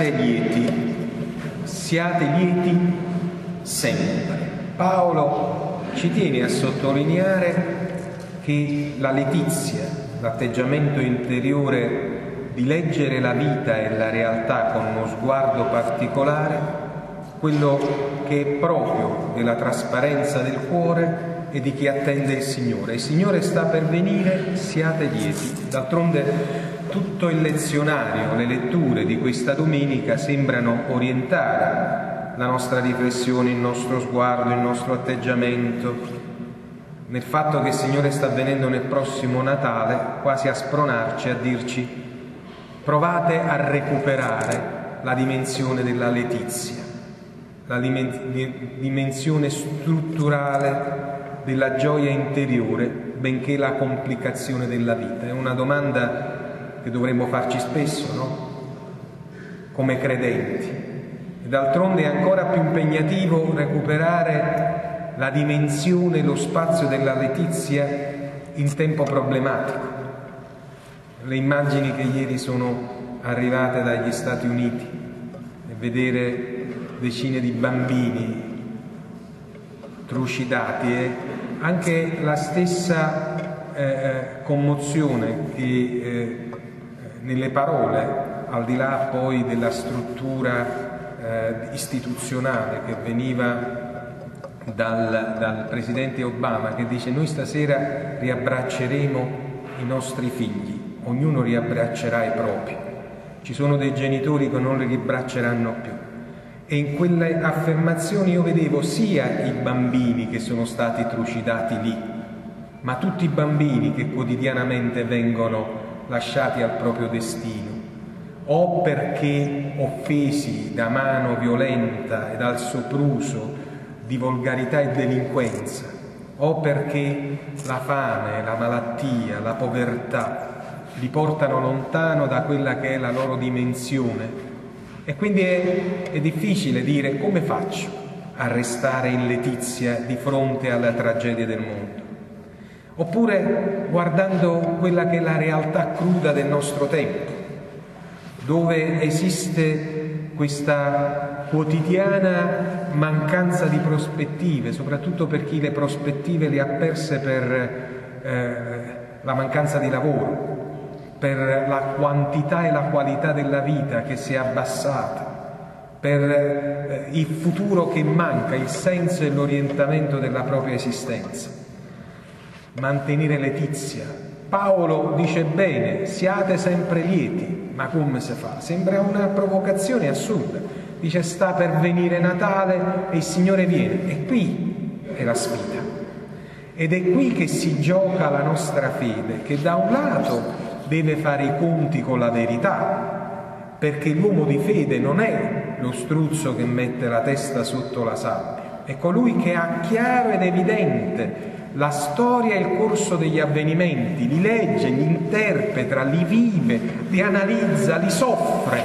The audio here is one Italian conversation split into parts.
siate lieti, siate lieti sempre. Paolo ci tiene a sottolineare che la letizia, l'atteggiamento interiore di leggere la vita e la realtà con uno sguardo particolare, quello che è proprio della trasparenza del cuore e di chi attende il Signore. Il Signore sta per venire, siate lieti. D'altronde tutto il lezionario, le letture di questa domenica sembrano orientare la nostra riflessione, il nostro sguardo, il nostro atteggiamento nel fatto che il Signore sta venendo nel prossimo Natale, quasi a spronarci, a dirci provate a recuperare la dimensione della letizia, la dimensione strutturale della gioia interiore, benché la complicazione della vita. È una domanda che dovremmo farci spesso, no? Come credenti. E d'altronde è ancora più impegnativo recuperare la dimensione, lo spazio della letizia in tempo problematico. Le immagini che ieri sono arrivate dagli Stati Uniti e vedere decine di bambini trucidati e anche la stessa eh, eh commozione che eh, nelle parole, al di là poi della struttura eh, istituzionale che veniva dal, dal Presidente Obama, che dice noi stasera riabbracceremo i nostri figli, ognuno riabbraccerà i propri. Ci sono dei genitori che non li riabbracceranno più. E in quelle affermazioni io vedevo sia i bambini che sono stati trucidati lì, ma tutti i bambini che quotidianamente vengono lasciati al proprio destino, o perché offesi da mano violenta e dal sopruso di volgarità e delinquenza, o perché la fame, la malattia, la povertà li portano lontano da quella che è la loro dimensione. E quindi è, è difficile dire come faccio a restare in letizia di fronte alla tragedia del mondo. Oppure guardando quella che è la realtà cruda del nostro tempo, dove esiste questa quotidiana mancanza di prospettive, soprattutto per chi le prospettive le ha perse per eh, la mancanza di lavoro, per la quantità e la qualità della vita che si è abbassata, per eh, il futuro che manca, il senso e l'orientamento della propria esistenza mantenere letizia. Paolo dice bene, siate sempre lieti, ma come si fa? Sembra una provocazione assurda. Dice sta per venire Natale e il Signore viene. E qui è la sfida. Ed è qui che si gioca la nostra fede, che da un lato deve fare i conti con la verità, perché l'uomo di fede non è lo struzzo che mette la testa sotto la sabbia, è colui che ha chiaro ed evidente la storia e il corso degli avvenimenti, li legge, li interpreta, li vive, li analizza, li soffre,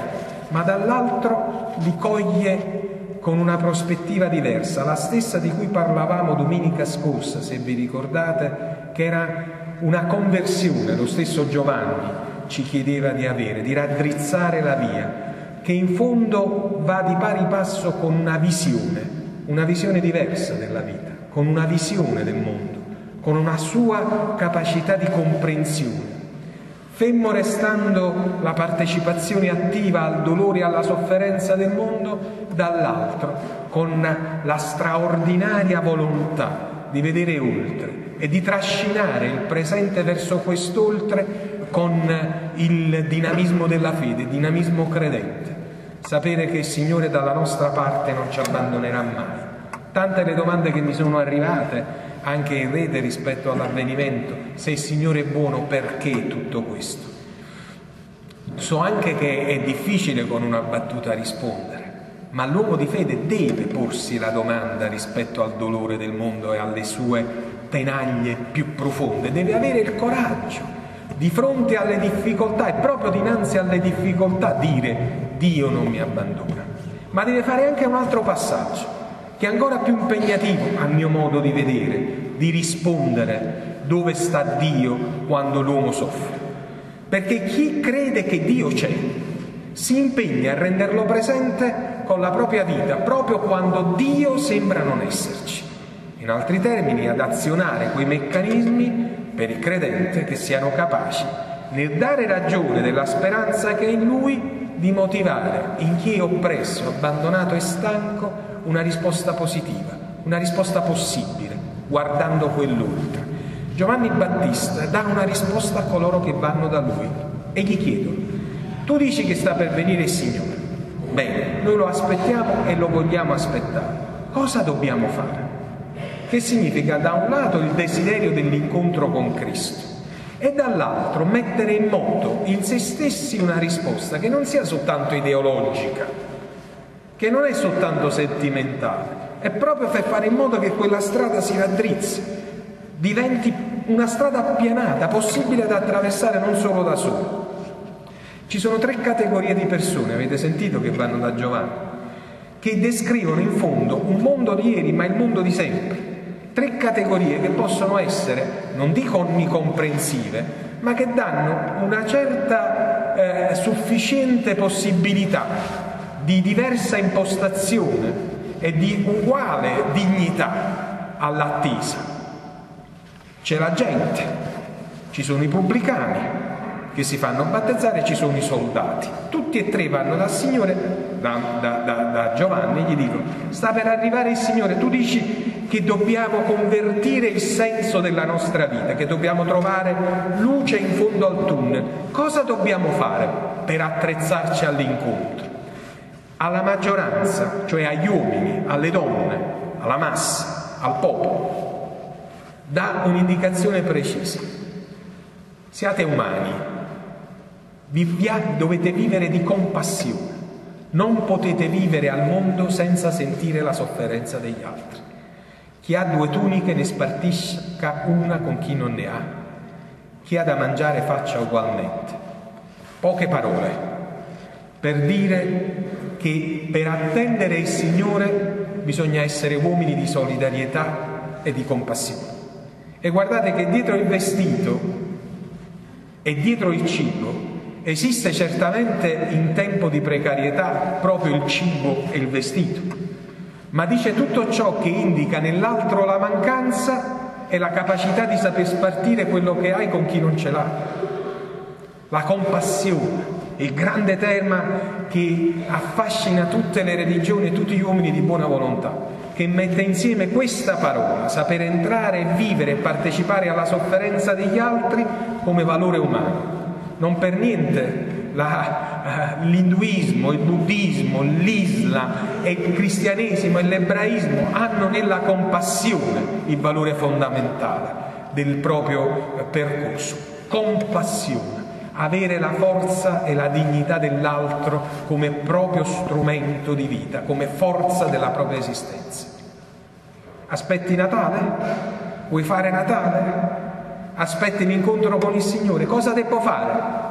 ma dall'altro li coglie con una prospettiva diversa, la stessa di cui parlavamo domenica scorsa, se vi ricordate, che era una conversione, lo stesso Giovanni ci chiedeva di avere, di raddrizzare la via, che in fondo va di pari passo con una visione, una visione diversa della vita, con una visione del mondo con una sua capacità di comprensione. Fermo restando la partecipazione attiva al dolore e alla sofferenza del mondo, dall'altro con la straordinaria volontà di vedere oltre e di trascinare il presente verso quest'oltre con il dinamismo della fede, dinamismo credente. Sapere che il Signore dalla nostra parte non ci abbandonerà mai. Tante le domande che mi sono arrivate anche in rete rispetto all'avvenimento, se il Signore è buono perché tutto questo? So anche che è difficile con una battuta rispondere, ma l'uomo di fede deve porsi la domanda rispetto al dolore del mondo e alle sue tenaglie più profonde, deve avere il coraggio di fronte alle difficoltà e proprio dinanzi alle difficoltà dire Dio non mi abbandona, ma deve fare anche un altro passaggio che è ancora più impegnativo, a mio modo di vedere, di rispondere dove sta Dio quando l'uomo soffre. Perché chi crede che Dio c'è, si impegna a renderlo presente con la propria vita, proprio quando Dio sembra non esserci. In altri termini, ad azionare quei meccanismi per il credente che siano capaci, nel dare ragione della speranza che è in Lui, di motivare in chi è oppresso, abbandonato e stanco una risposta positiva, una risposta possibile, guardando quell'oltre. Giovanni Battista dà una risposta a coloro che vanno da lui e gli chiedono, tu dici che sta per venire il Signore. Bene, noi lo aspettiamo e lo vogliamo aspettare. Cosa dobbiamo fare? Che significa da un lato il desiderio dell'incontro con Cristo e dall'altro mettere in moto in se stessi una risposta che non sia soltanto ideologica, che non è soltanto sentimentale, è proprio per fare in modo che quella strada si raddrizzi, diventi una strada appianata, possibile da attraversare non solo da solo. Ci sono tre categorie di persone, avete sentito, che vanno da Giovanni, che descrivono in fondo un mondo di ieri, ma il mondo di sempre. Tre categorie che possono essere, non dico onnicomprensive, ma che danno una certa eh, sufficiente possibilità di diversa impostazione e di uguale dignità all'attesa. C'è la gente, ci sono i pubblicani, che si fanno battezzare ci sono i soldati. Tutti e tre vanno dal Signore, da, da, da, da Giovanni, gli dicono, sta per arrivare il Signore, tu dici che dobbiamo convertire il senso della nostra vita, che dobbiamo trovare luce in fondo al tunnel. Cosa dobbiamo fare per attrezzarci all'incontro? Alla maggioranza, cioè agli uomini, alle donne, alla massa, al popolo, dà un'indicazione precisa. Siate umani, dovete vivere di compassione. Non potete vivere al mondo senza sentire la sofferenza degli altri. Chi ha due tuniche ne spartisca una con chi non ne ha. Chi ha da mangiare faccia ugualmente. Poche parole per dire che per attendere il Signore bisogna essere uomini di solidarietà e di compassione. E guardate che dietro il vestito e dietro il cibo Esiste certamente in tempo di precarietà proprio il cibo e il vestito, ma dice tutto ciò che indica nell'altro la mancanza e la capacità di saper spartire quello che hai con chi non ce l'ha. La compassione, il grande tema che affascina tutte le religioni e tutti gli uomini di buona volontà, che mette insieme questa parola, saper entrare e vivere e partecipare alla sofferenza degli altri come valore umano non per niente la, eh, l'induismo, il buddismo, l'islam il cristianesimo e l'ebraismo hanno nella compassione il valore fondamentale del proprio eh, percorso. Compassione, avere la forza e la dignità dell'altro come proprio strumento di vita, come forza della propria esistenza. Aspetti Natale? Vuoi fare Natale? aspetti l'incontro con il Signore, cosa devo fare?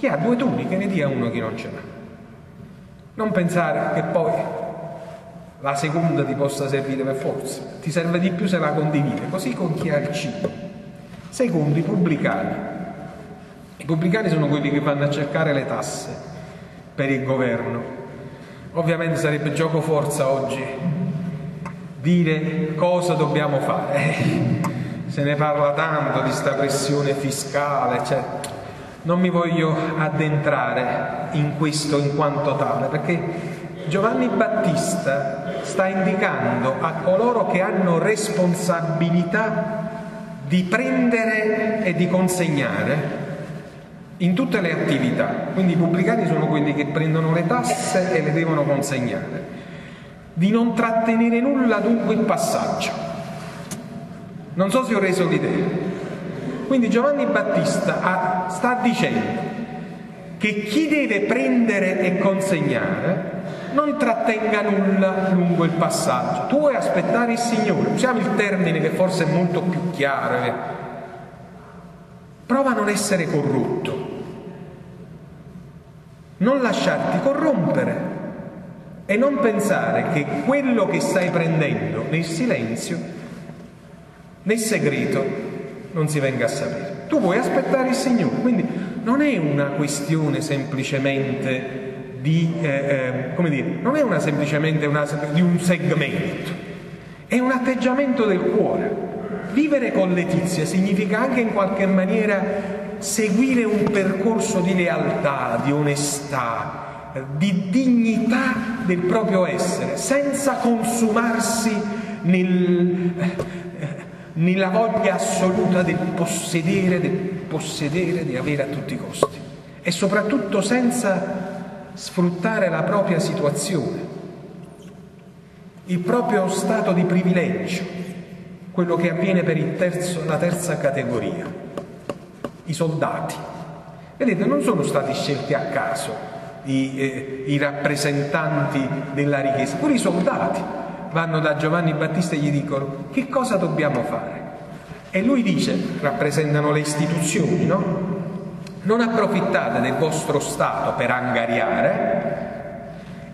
Chi ha due tuniche ne dia uno chi non ce l'ha. Non pensare che poi la seconda ti possa servire per forza, ti serve di più se la condivide, così con chi ha il cibo. Secondo i pubblicani. I pubblicani sono quelli che vanno a cercare le tasse per il governo. Ovviamente sarebbe gioco forza oggi dire cosa dobbiamo fare se ne parla tanto di sta pressione fiscale, cioè, non mi voglio addentrare in questo in quanto tale, perché Giovanni Battista sta indicando a coloro che hanno responsabilità di prendere e di consegnare in tutte le attività. Quindi i pubblicani sono quelli che prendono le tasse e le devono consegnare. Di non trattenere nulla dunque il passaggio non so se ho reso l'idea. Quindi Giovanni Battista ha, sta dicendo che chi deve prendere e consegnare non trattenga nulla lungo il passaggio. Tu vuoi aspettare il Signore, usiamo il termine che forse è molto più chiaro. Eh. Prova a non essere corrotto, non lasciarti corrompere e non pensare che quello che stai prendendo nel silenzio nel segreto non si venga a sapere. Tu vuoi aspettare il Signore, quindi non è una questione semplicemente di, eh, eh, come dire, non è una, semplicemente una, di un segmento, è un atteggiamento del cuore. Vivere con Letizia significa anche in qualche maniera seguire un percorso di lealtà, di onestà, di dignità del proprio essere, senza consumarsi nel, nella voglia assoluta del possedere, del possedere, di avere a tutti i costi e soprattutto senza sfruttare la propria situazione, il proprio stato di privilegio, quello che avviene per terzo, la terza categoria, i soldati. Vedete, non sono stati scelti a caso i, eh, i rappresentanti della richiesta, pure i soldati vanno da Giovanni Battista e gli dicono che cosa dobbiamo fare. E lui dice, rappresentano le istituzioni, no? Non approfittate del vostro stato per angariare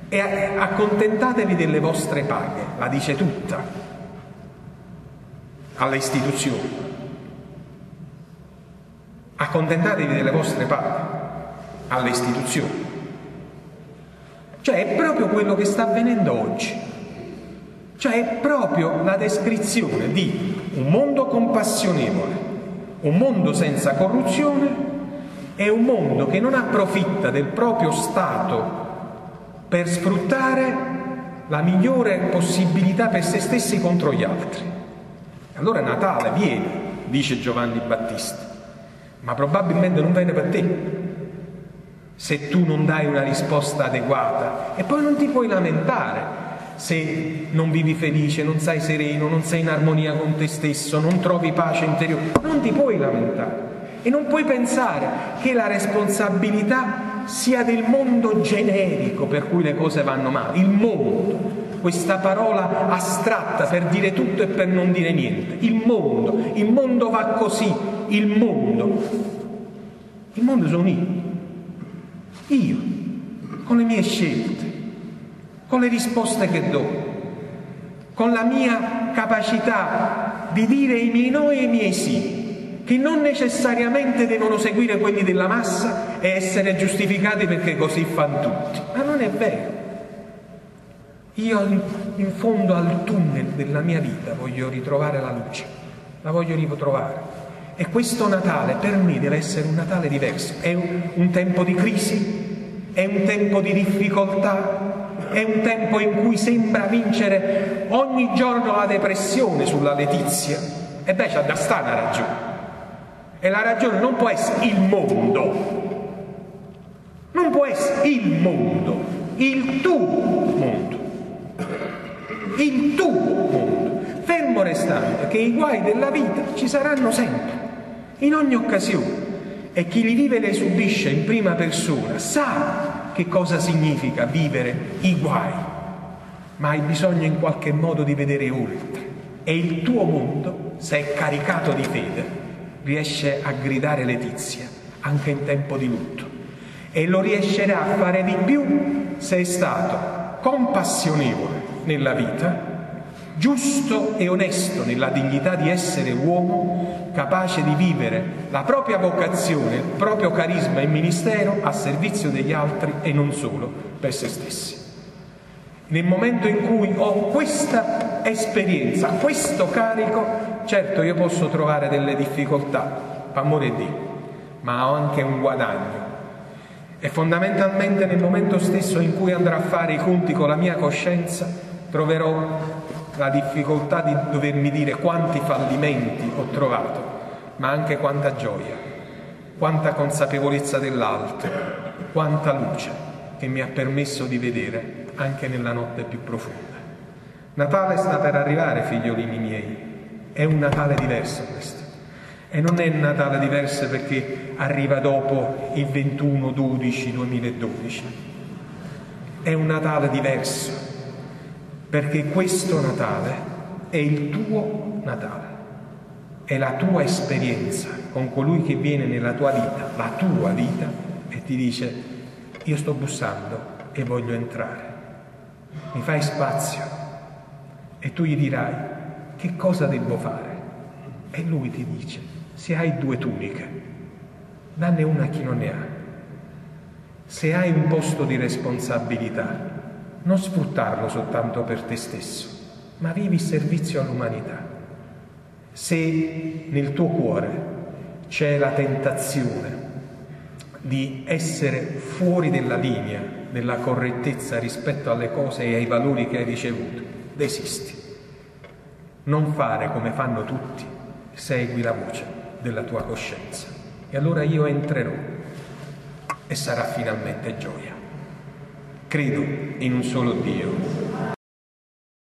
e accontentatevi delle vostre paghe, la dice tutta alle istituzioni. Accontentatevi delle vostre paghe alle istituzioni. Cioè è proprio quello che sta avvenendo oggi. Cioè è proprio la descrizione di un mondo compassionevole, un mondo senza corruzione è un mondo che non approfitta del proprio Stato per sfruttare la migliore possibilità per se stessi contro gli altri. Allora Natale viene, dice Giovanni Battista, ma probabilmente non viene per te se tu non dai una risposta adeguata e poi non ti puoi lamentare se non vivi felice, non sei sereno, non sei in armonia con te stesso, non trovi pace interiore, non ti puoi lamentare. E non puoi pensare che la responsabilità sia del mondo generico per cui le cose vanno male, il mondo, questa parola astratta per dire tutto e per non dire niente, il mondo, il mondo va così, il mondo. Il mondo sono io, io, con le mie scelte, con le risposte che do, con la mia capacità di dire i miei no e i miei sì che non necessariamente devono seguire quelli della massa e essere giustificati perché così fanno tutti. Ma non è vero. Io in fondo al tunnel della mia vita voglio ritrovare la luce, la voglio ritrovare. E questo Natale per me deve essere un Natale diverso. È un, un tempo di crisi, è un tempo di difficoltà, è un tempo in cui sembra vincere ogni giorno la depressione sulla Letizia. E beh, c'ha da stare una ragione. E la ragione non può essere il mondo, non può essere il mondo, il tuo mondo, il tuo mondo, fermo restando che i guai della vita ci saranno sempre, in ogni occasione. E chi li vive e li subisce in prima persona sa che cosa significa vivere i guai, ma hai bisogno in qualche modo di vedere oltre. E il tuo mondo, se è caricato di fede, riesce a gridare Letizia, anche in tempo di lutto. E lo riuscirà a fare di più se è stato compassionevole nella vita, giusto e onesto nella dignità di essere uomo, capace di vivere la propria vocazione, il proprio carisma e ministero a servizio degli altri e non solo per se stessi. Nel momento in cui ho questa esperienza, questo carico, Certo io posso trovare delle difficoltà, amore di ma ho anche un guadagno. E fondamentalmente nel momento stesso in cui andrò a fare i conti con la mia coscienza, troverò la difficoltà di dovermi dire quanti fallimenti ho trovato, ma anche quanta gioia, quanta consapevolezza dell'altro, quanta luce che mi ha permesso di vedere anche nella notte più profonda. Natale sta per arrivare, figliolini miei, è un Natale diverso questo. E non è Natale diverso perché arriva dopo il 21-12-2012. È un Natale diverso perché questo Natale è il tuo Natale. È la tua esperienza con colui che viene nella tua vita, la tua vita, e ti dice io sto bussando e voglio entrare. Mi fai spazio e tu gli dirai che cosa devo fare? E lui ti dice, se hai due tuniche, danne una a chi non ne ha. Se hai un posto di responsabilità, non sfruttarlo soltanto per te stesso, ma vivi il servizio all'umanità. Se nel tuo cuore c'è la tentazione di essere fuori della linea della correttezza rispetto alle cose e ai valori che hai ricevuto, desisti. Non fare come fanno tutti, segui la voce della tua coscienza. E allora io entrerò e sarà finalmente gioia. Credo in un solo Dio,